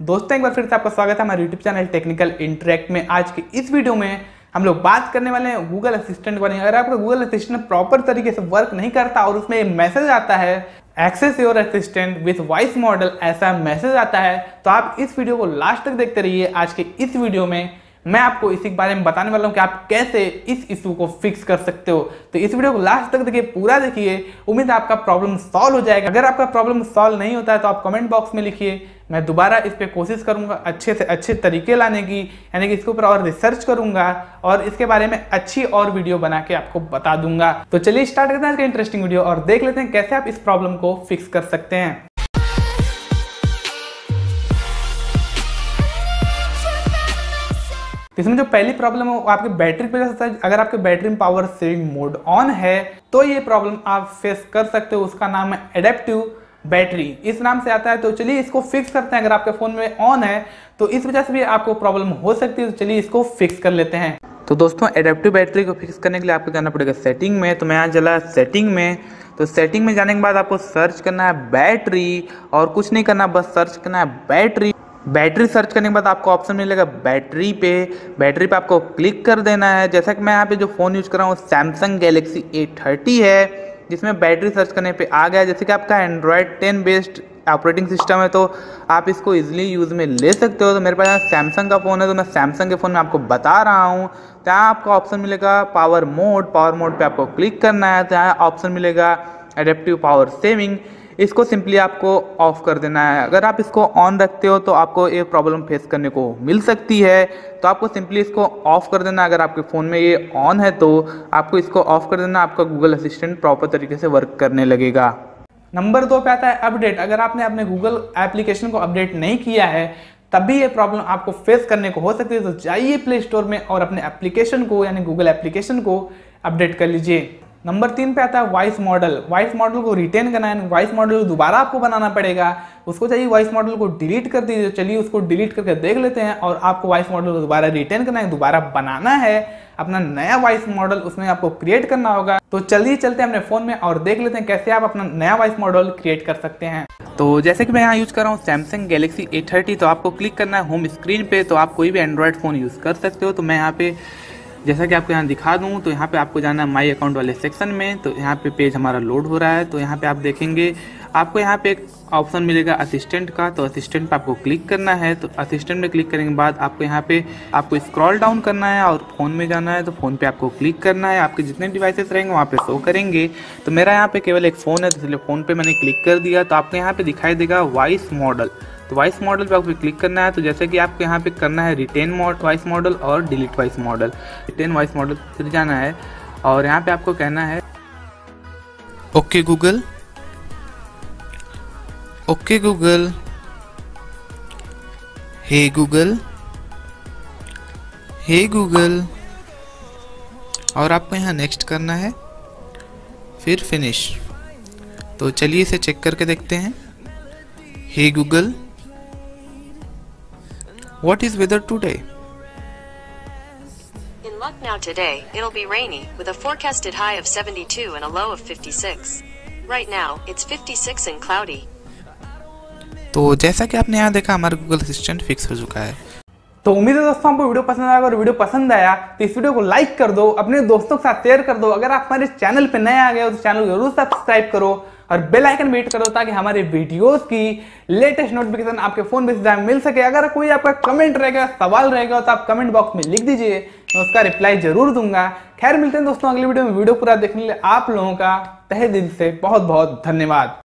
दोस्तों, एक बार फिर से आपका स्वागत है हमारे यूट्यूब चैनल टेक्निकल इंटरेक्ट में। आज के इस वीडियो में हम लोग बात करने वाले हैं गूगल असिस्टेंट के बारे अगर आपका गूगल असिस्टेंट प्रॉपर तरीके से वर्क नहीं करता और उसमें एक मैसेज आता है access your assistant with voice model ऐसा मैसेज आता है तो आप इस वीडियो को लास्ट तक देखते रहिए। आज के इस वीडियो में मैं आपको इसी के बारे में बताने वाला हूँ कि आप कैसे इस इशू को फिक्स कर सकते हो। तो इस वीडियो को लास्ट तक देखिए, पूरा देखिए। उम्मीद है आपका प्रॉब्लम सॉल्व हो जाएगा। अगर आपका प्रॉब्लम सॉल्व नहीं होता है तो आप कमेंट बॉक्स में लिखिए। मैं दोबारा इस पर कोशिश करूँगा अच्छे से अच्छे तरीके लाने की, यानी कि इसके ऊपर और रिसर्च करूँगा और इसके बारे में अच्छी और वीडियो बना के आपको बता दूँगा। तो चलिए स्टार्ट करते हैं इंटरेस्टिंग वीडियो और देख लेते हैं कैसे आप इस प्रॉब्लम को फिक्स कर सकते हैं। इसमें जो पहली प्रॉब्लम है वो आपकी बैटरी पे सकता है। अगर आपके बैटरी में पावर सेविंग मोड ऑन है तो ये प्रॉब्लम आप फेस कर सकते हो। उसका नाम है एडेप्टिव बैटरी इस नाम से आता है तो चलिए इसको फिक्स करते हैं। अगर आपके फ़ोन में ऑन है तो इस वजह से भी आपको प्रॉब्लम हो सकती है। तो चलिए इसको फिक्स कर लेते हैं। तो दोस्तों एडेप्टिव बैटरी को फिक्स करने के लिए आपको जाना पड़ेगा सेटिंग में। तो मैं यहाँ चला सेटिंग में। तो सेटिंग में जाने के बाद आपको सर्च करना है बैटरी और कुछ नहीं करना, बस सर्च करना है बैटरी बैटरी सर्च करने के बाद आपको ऑप्शन मिलेगा बैटरी पे। बैटरी पे आपको क्लिक कर देना है। जैसा कि मैं यहाँ पे जो फ़ोन यूज़ कर रहा हूँ सैमसंग गैलेक्सी ए थर्टी है, जिसमें बैटरी सर्च करने पे आ गया जैसे कि आपका Android ten based operating system है तो आप इसको इजीली यूज़ में ले सकते हो। तो मेरे पास यहाँ सैमसंग का फ़ोन है तो मैं सैमसंग के फ़ोन में आपको बता रहा हूँ। तो यहाँ आपको ऑप्शन मिलेगा पावर मोड पावर मोड पे आपको क्लिक करना है। तो यहाँ ऑप्शन मिलेगा एडेप्टिव पावर सेविंग इसको सिंपली आपको ऑफ़ कर देना है। अगर आप इसको ऑन रखते हो तो आपको ये प्रॉब्लम फेस करने को मिल सकती है। तो आपको सिंपली इसको ऑफ़ कर देना अगर आपके फ़ोन में ये ऑन है तो आपको इसको ऑफ़ कर देना। आपका गूगल असिस्टेंट प्रॉपर तरीके से वर्क करने लगेगा। नंबर दो पे आता है अपडेट अगर आपने अपने गूगल एप्लीकेशन को अपडेट नहीं किया है, तभी ये प्रॉब्लम आपको फेस करने को हो सकती है। तो जाइए प्ले स्टोर में और अपने एप्लीकेशन को, यानी गूगल एप्लीकेशन को अपडेट कर लीजिए। नंबर तीन पे आता है वॉइस मॉडल वॉइस मॉडल को रिटेन करना है वॉइस मॉडल दोबारा आपको बनाना पड़ेगा। उसको चाहिए वॉइस मॉडल को डिलीट कर दीजिए। चलिए उसको डिलीट करके देख लेते हैं और आपको वॉइस मॉडल को दोबारा रिटेन करना है, दोबारा बनाना है। अपना नया वॉइस मॉडल उसमें आपको क्रिएट करना होगा। तो चलिए चलते हैं अपने फ़ोन में और देख लेते हैं कैसे आप अपना नया वॉइस मॉडल क्रिएट कर सकते हैं। तो जैसे कि मैं यहाँ यूज़ कर रहा हूँ सैमसंग गैलेक्सी ए थर्टी तो आपको क्लिक करना है होम स्क्रीन पे तो आप कोई भी एंड्रॉयड फ़ोन यूज़ कर सकते हो। तो मैं यहाँ पे जैसा कि आपको यहाँ दिखा दूँ तो यहाँ पे आपको जाना है माई अकाउंट वाले सेक्शन में तो यहाँ पे पेज हमारा लोड हो रहा है तो यहाँ पे आप देखेंगे, आपको यहाँ पे एक ऑप्शन मिलेगा असिस्टेंट का तो असिस्टेंट पे आपको क्लिक करना है तो असिस्टेंट में क्लिक करने के बाद आपको यहाँ पे, आपको स्क्रॉल डाउन करना है और फ़ोन में जाना है तो फ़ोन पे आपको क्लिक करना है, आपके जितने डिवाइसेस रहेंगे वहाँ पे शो करेंगे। तो मेरा यहाँ पे केवल एक फ़ोन है तो इसलिए फ़ोन पे मैंने क्लिक कर दिया तो आपको यहाँ पे दिखाई देगा वॉइस मॉडल तो वॉइस मॉडल पे आपको क्लिक करना है तो जैसे कि आपको यहाँ पे करना है रिटेन वॉइस मॉडल और delete voice model retrain voice model फिर जाना है और यहाँ पे आपको कहना है। Okay Google okay Google hey Google hey Google और आपको यहाँ नेक्स्ट करना है, फिर फिनिश तो चलिए इसे चेक करके देखते हैं। Hey Google What is weather today? In Lucknow today, it'll be rainy, with a forecasted high of 72 and a low of 56. Right now, it's 56 and cloudy. तो जैसा कि आपने यहाँ देखा हमारा गूगल असिस्टेंट फिक्स हो चुका है तो उम्मीद है दोस्तों आपको वीडियो पसंद आएगा और वीडियो पसंद आया तो इस वीडियो को लाइक कर दो अपने दोस्तों के साथ शेयर कर दो अगर आप हमारे चैनल पे नए आ गए हो तो चैनल को ज़रूर सब्सक्राइब करो और बेल आइकन वेट करो ताकि हमारे वीडियोस की लेटेस्ट नोटिफिकेशन आपके फ़ोन में सीधा मिल सके। अगर कोई आपका कमेंट रहेगा, सवाल रहेगा तो आप कमेंट बॉक्स में लिख दीजिए। मैं उसका रिप्लाई ज़रूर दूँगा। खैर, मिलते हैं दोस्तों अगले वीडियो में। वीडियो पूरा देखने के लिए आप लोगों का तहे दिल से बहुत बहुत धन्यवाद।